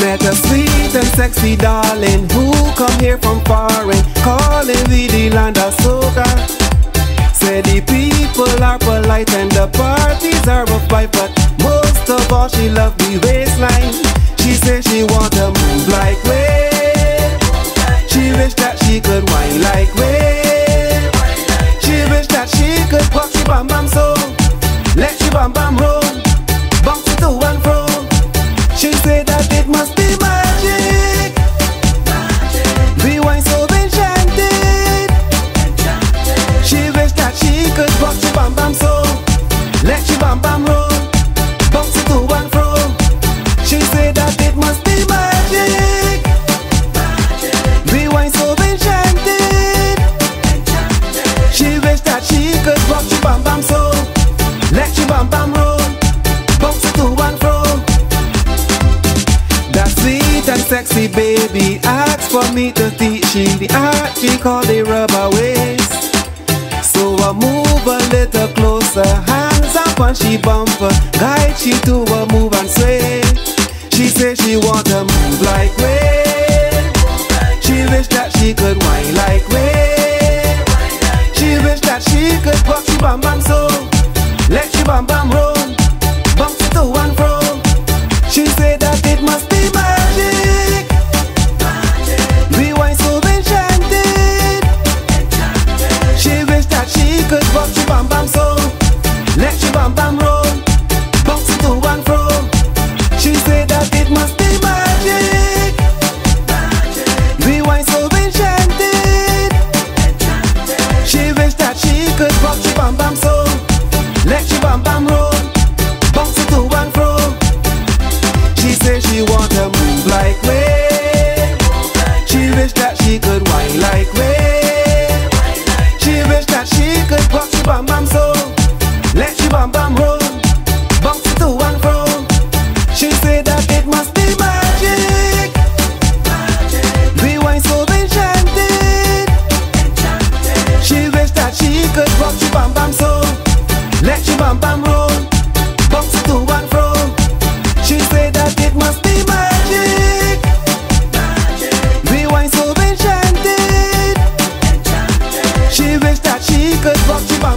sweet and sexy darling who come here from foreign, calling we the land of soca. Say the people are polite and the parties are a fight, but most of all she love the waistline. She say she want to move like way. She wish that she could whine like way. She wish that she could pop she bam bam so. Let she bam bam roll, rock she bam bam so. Let she bam bam roll, bounce it to and fro. That sweet and sexy baby asks for me to teach she the art she call the rubber waist. So I move a little closer, hands up on she bumper, guide she to a move and sway. She say she want to move like way. She wish that she could whine like way. That she could rock she bam bam so. Let she bam bam roll, bounce it to and fro. She said that it must be magic. We wine so enchanted. She wish that she could rock she bam bam so. Let she bam bam roll, roll, bounce it to and fro. She said she want to move like me. She wish that she could whine like me. She wish that she could box the bam bam so. Let she bam bam roll, bounce. She said that it must be magic. We wine so enchanted. She wished that she could box she bam bam so. Let your bam bam roll, bounce to and fro. She said that it must be magic. wine so enchanted. She wished that she could rock you.